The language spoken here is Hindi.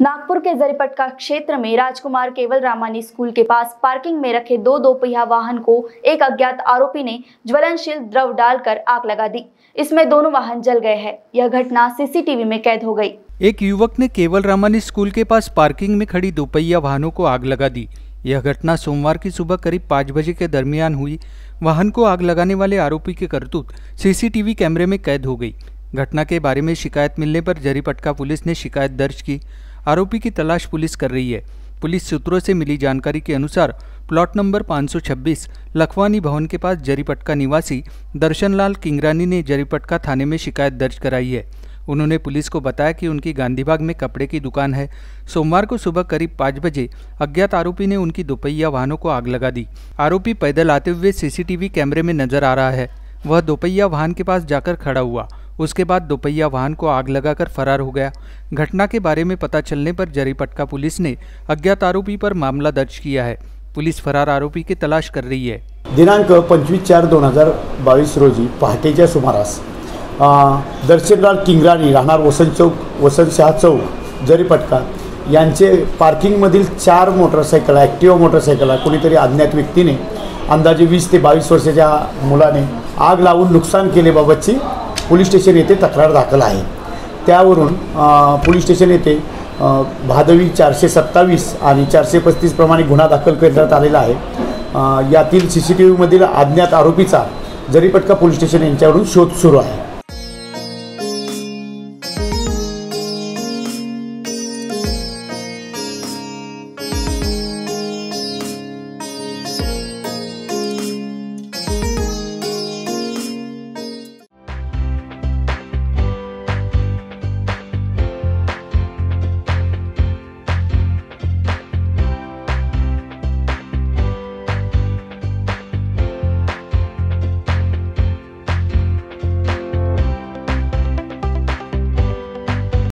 नागपुर के जरीपटका क्षेत्र में राजकुमार केवल रामानी स्कूल के पास पार्किंग में रखे दो दोपहिया वाहन को एक अज्ञात आरोपी ने ज्वलनशील द्रव डालकर आग लगा दी। इसमें दोनों वाहन जल गए हैं। यह घटना सीसीटीवी में कैद हो गई। एक युवक ने केवल रामानी स्कूल के पास पार्किंग में खड़ी दोपहिया वाहनों को आग लगा दी। यह घटना सोमवार की सुबह करीब पाँच बजे के दरमियान हुई। वाहन को आग लगाने वाले आरोपी के करतूत सीसीटीवी कैमरे में कैद हो गई। घटना के बारे में शिकायत मिलने पर जरीपटका पुलिस ने शिकायत दर्ज की। आरोपी की तलाश पुलिस कर रही है। पुलिस सूत्रों से मिली जानकारी के अनुसार, प्लॉट नंबर 526 लखवानी भवन के पास जरीपटका निवासी दर्शनलाल किंगरानी ने जरीपटका थाने में शिकायत दर्ज कराई है। उन्होंने पुलिस को बताया कि उनकी गांधीबाग में कपड़े की दुकान है। सोमवार को सुबह करीब पाँच बजे अज्ञात आरोपी ने उनकी दोपहिया वाहनों को आग लगा दी। आरोपी पैदल आते हुए सीसीटीवी कैमरे में नज़र आ रहा है। वह दोपहिया वाहन के पास जाकर खड़ा हुआ। उसके बाद दोपहिया वाहन को आग लगाकर फरार हो गया। घटना के बारे में पता चलने पर जरीपटका पुलिस ने अज्ञात आरोपी पर मामला दर्ज किया है। पुलिस फरार आरोपी की तलाश कर रही है। दिनांक पंचवीस चार दोन हज़ार बावीस रोजी पहाटेच्या सुमारास दर्शनलाल किंगराणी, राहणार वसंत चौक, वसंत शहा चौक जरीपटका यांचे पार्किंगमधील चार मोटरसायकल ॲक्टिवा मोटरसायकल कोणीतरी अज्ञात व्यक्तीने, अंदाजे वीस ते बावीस वर्षाच्या मुलाने आग लावून नुकसान केलेबाबतची पोलीस स्टेशन येथे तक्रार दाखल आहे. त्यावरून पोलीस स्टेशन येथे भादवी चारशे सत्तावीस आणि चारशे पस्तीसप्रमाणे गुन्हा दाखल करण्यात आलेला आहे. यातील सी सी टी व्हीमधील अज्ञात आरोपीचा जरीपटका पोलीस स्टेशन यांच्यावरून शोध सुरू आहे.